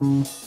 Berarti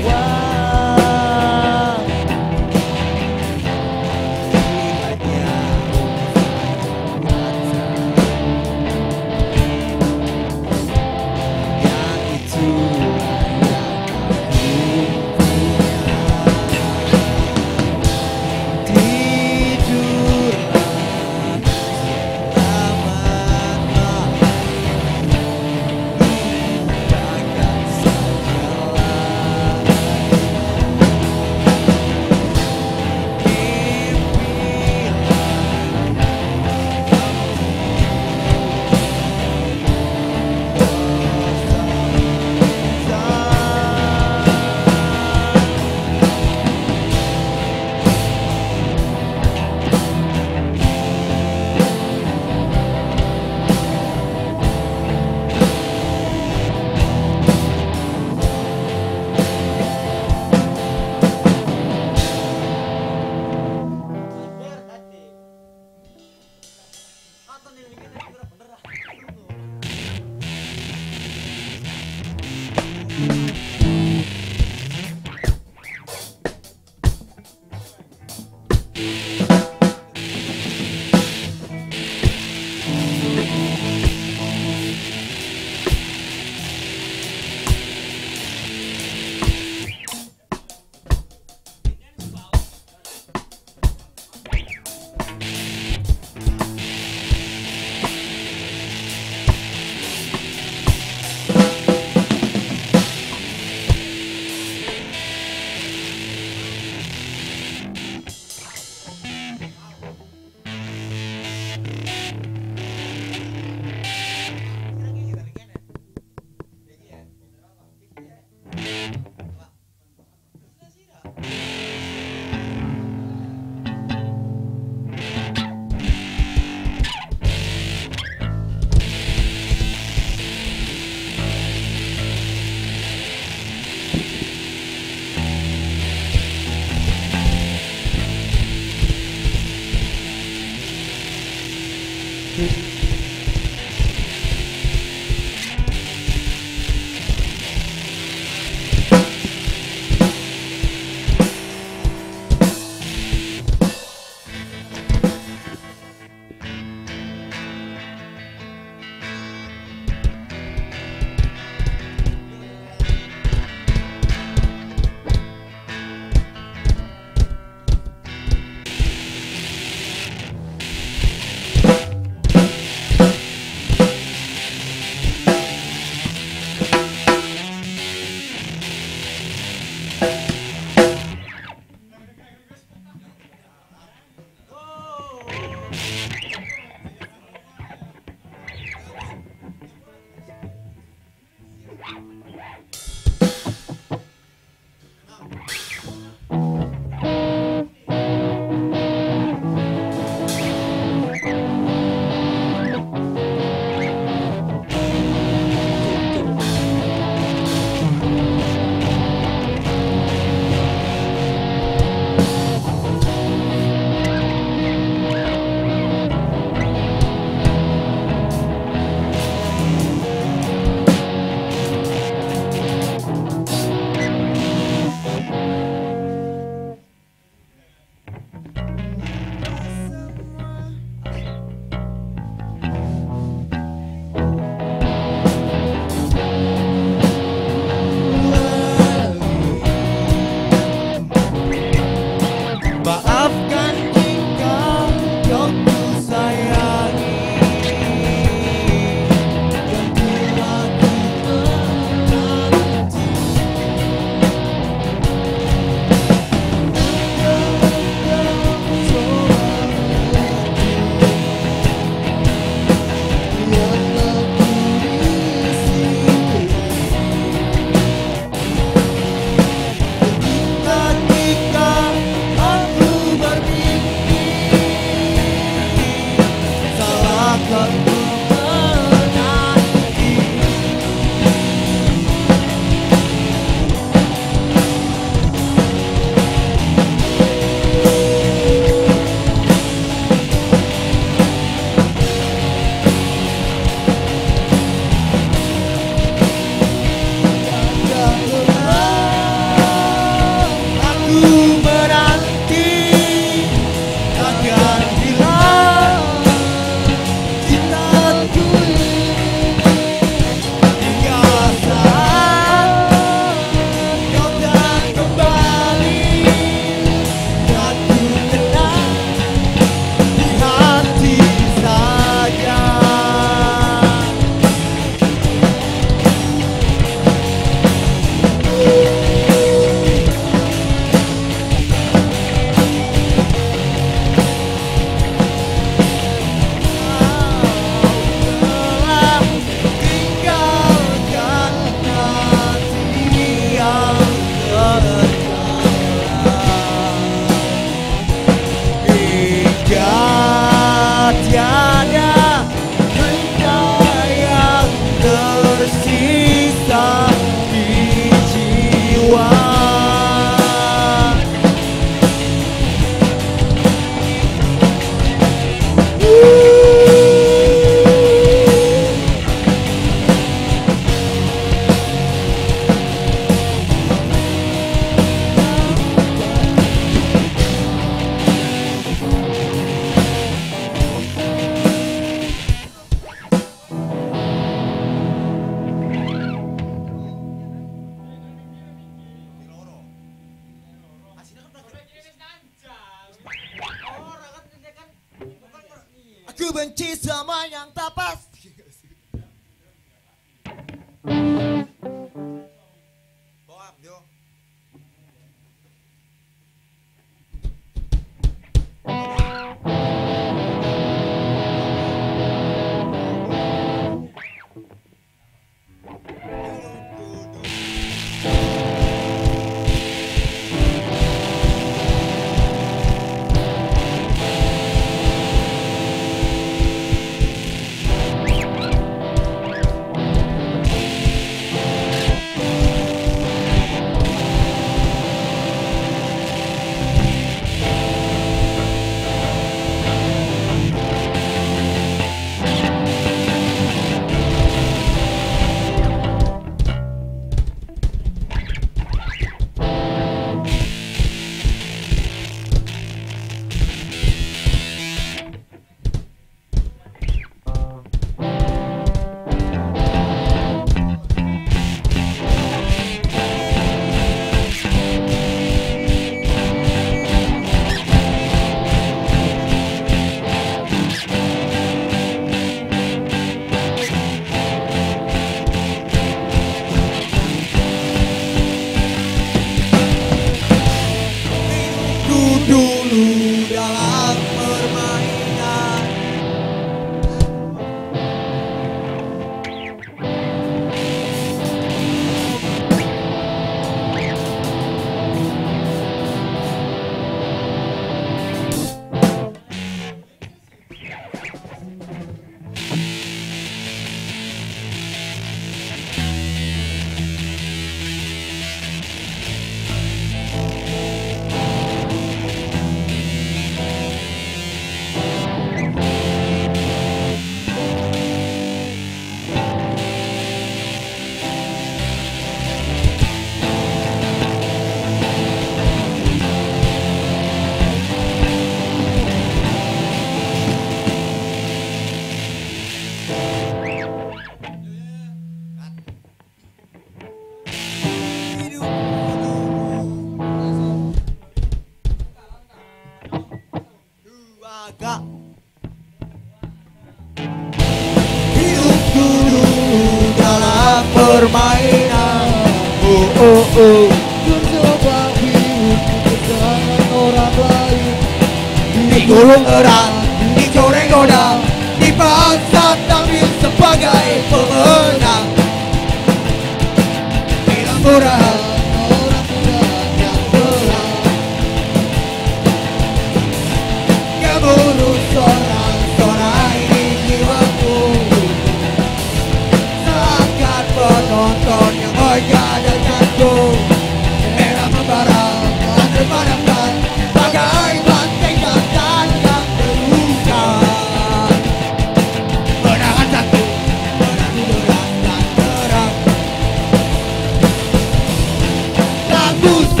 tus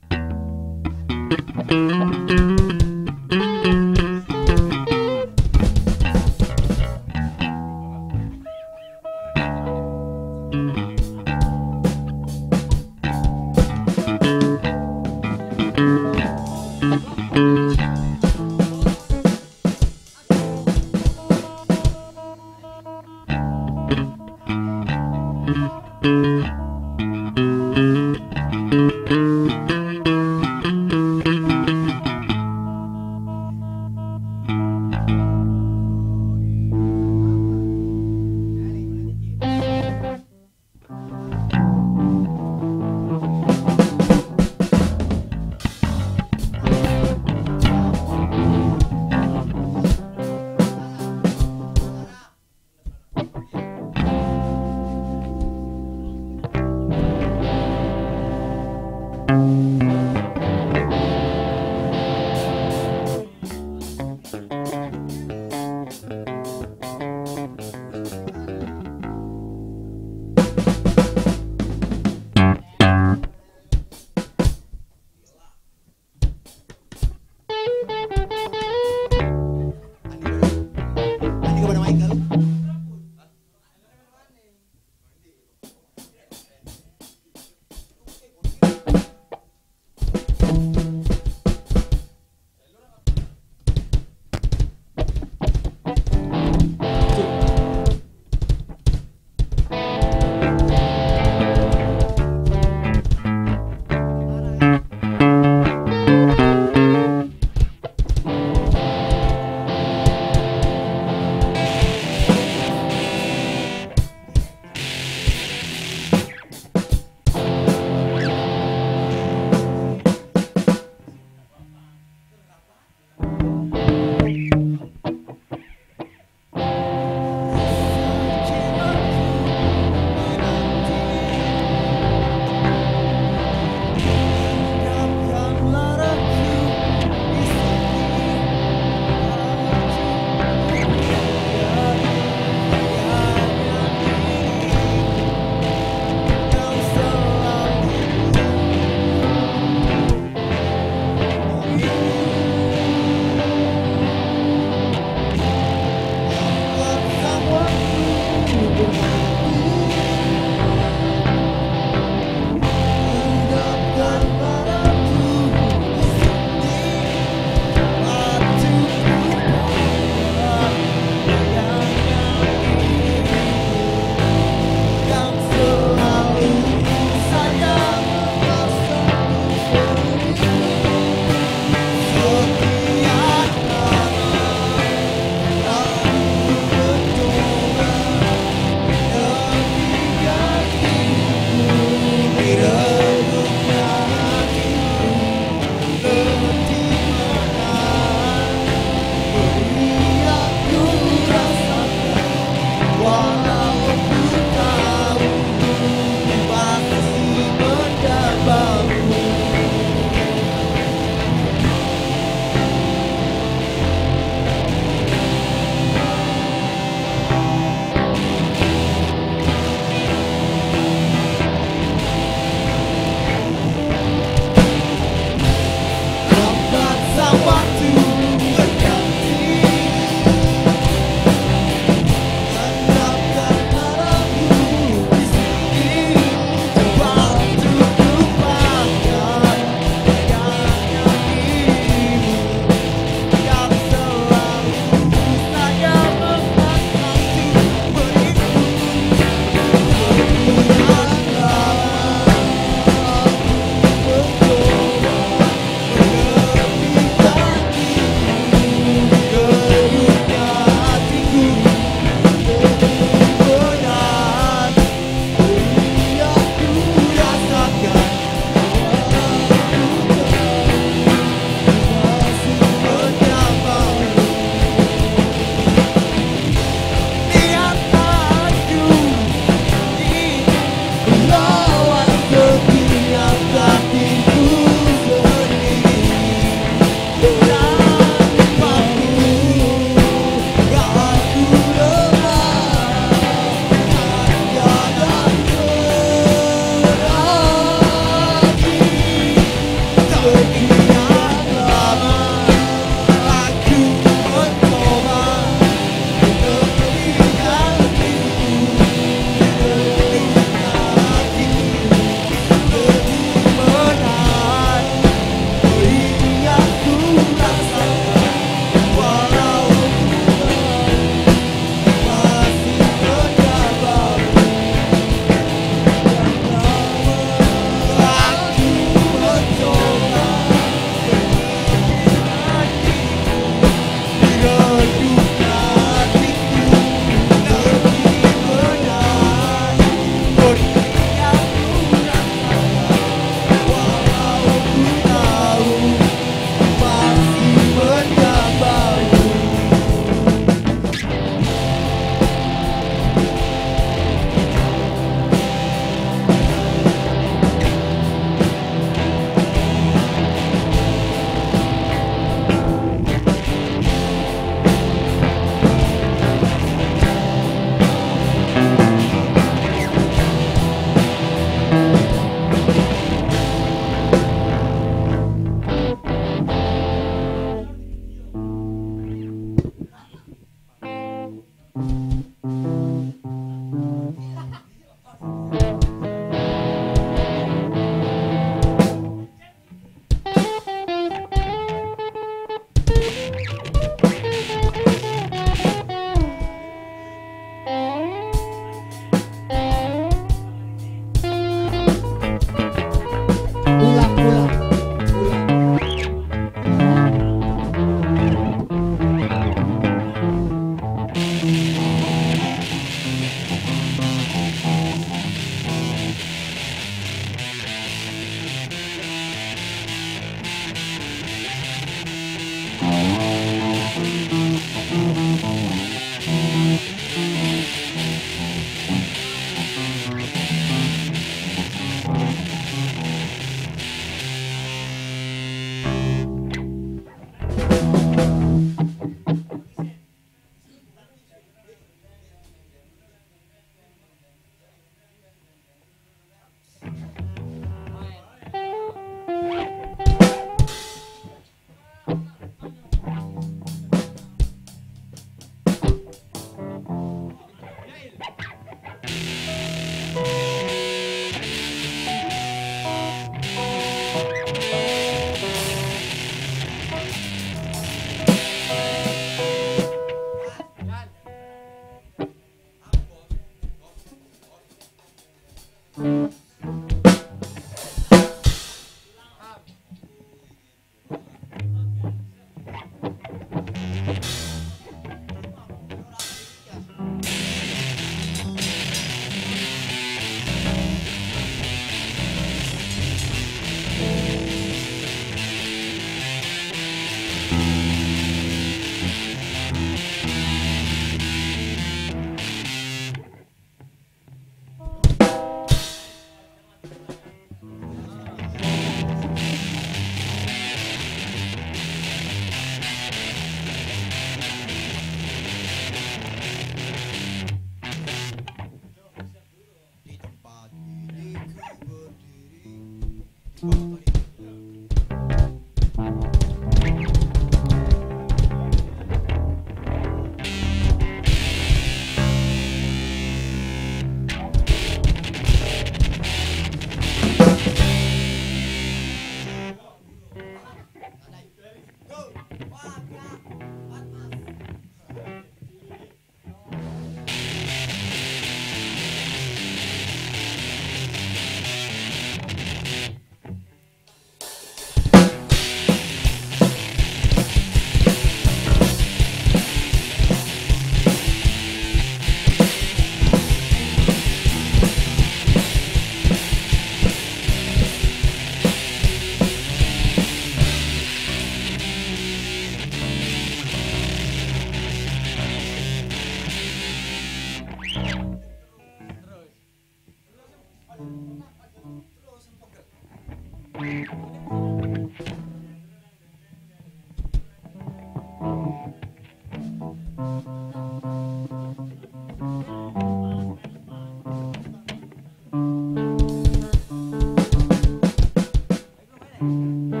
Mm-hmm.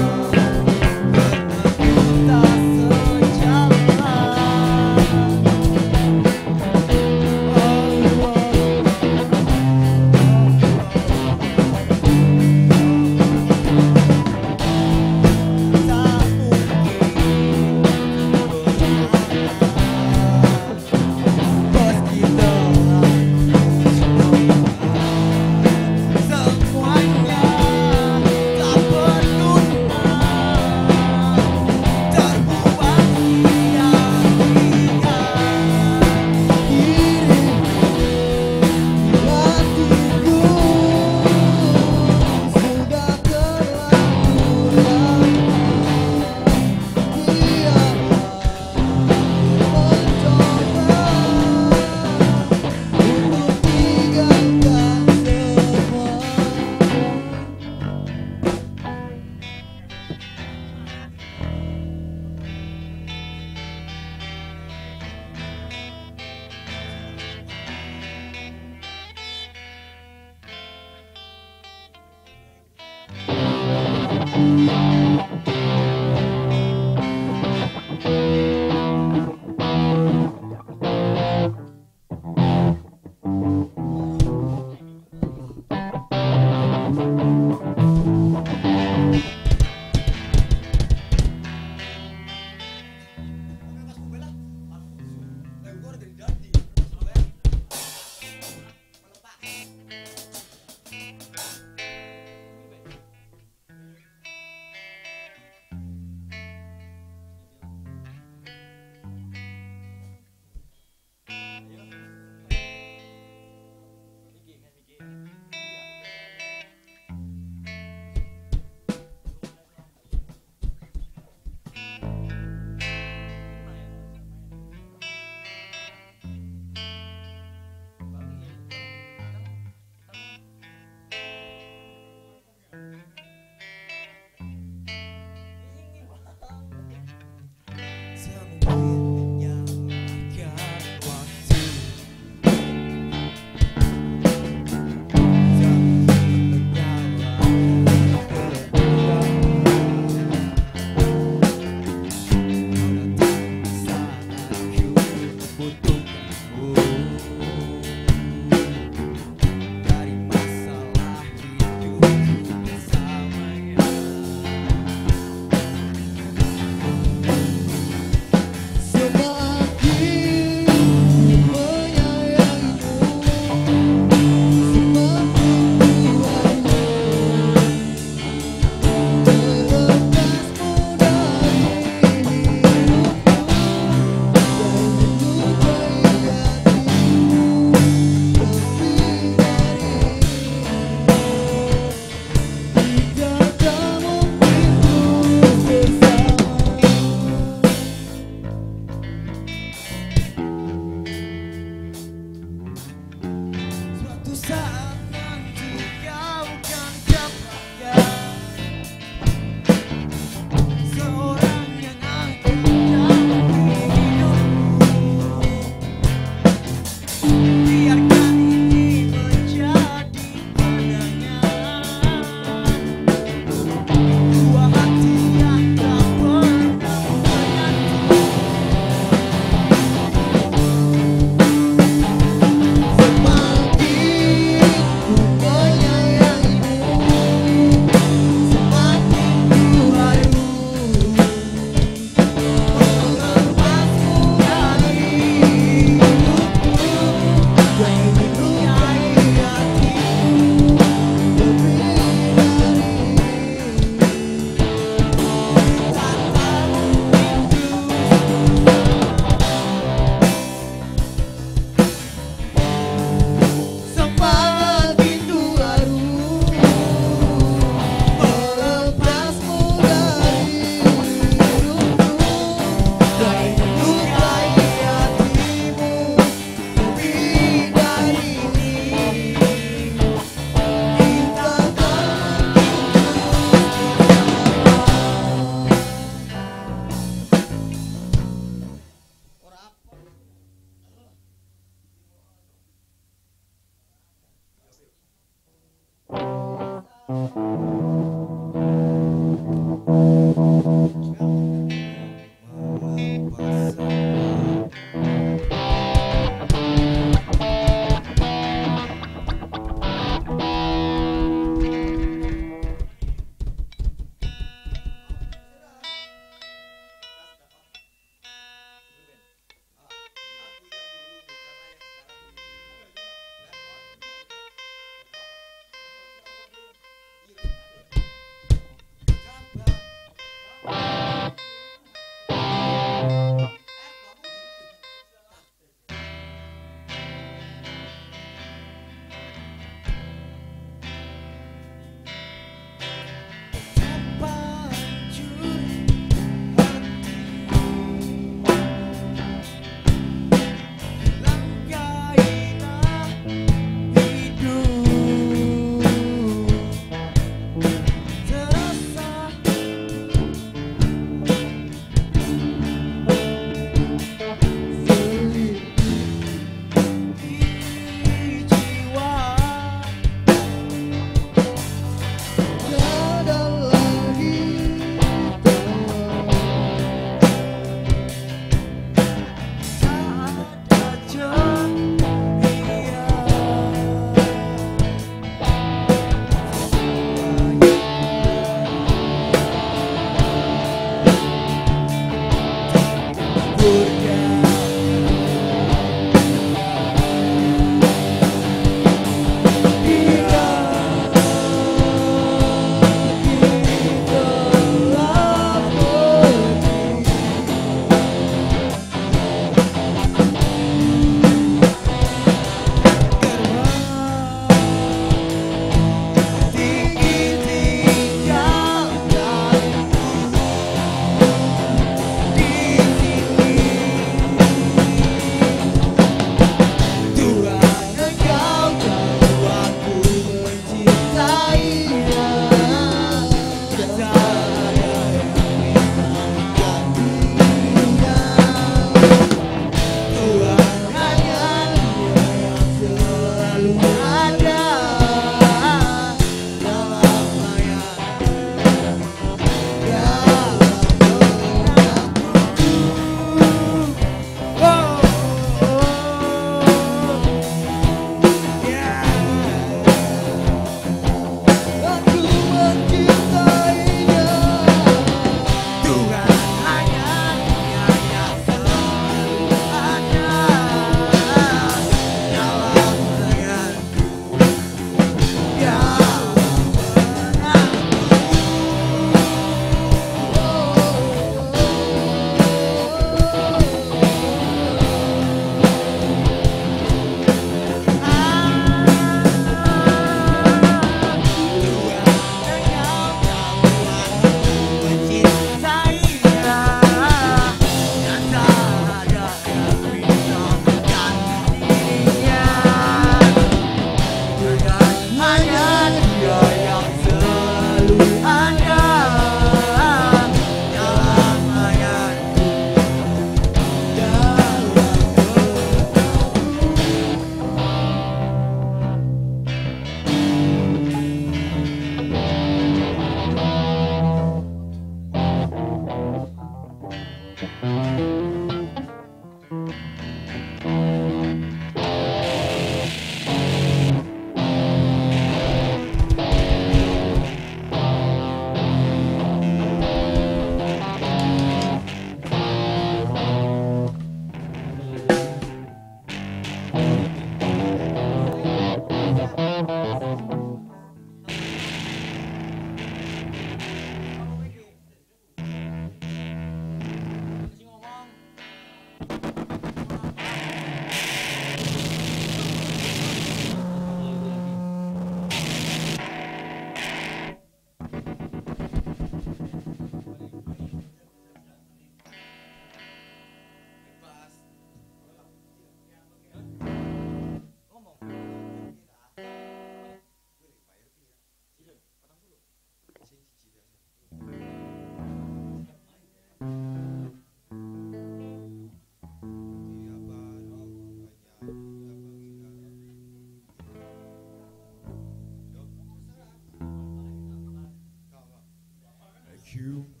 you